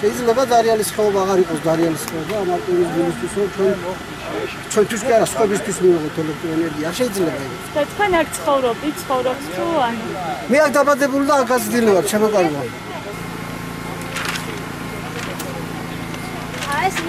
შეიძლება დარიალის ხეობა აღარ იყოს დარიალის ხეობა ამ ალპინის ბუნისთვის რომ ჩვენ ჩვენთვის კი არა სხვებისთვის მივიღოთ ელექტროენერგია შეიძლება იყოს. და თქვენ აქ ცხოვრობთ ცხოვრობთ თუ ანუ მე აქ დაბადებული და აქ გაზრდილი ვარ შემოკარგვა Weiß.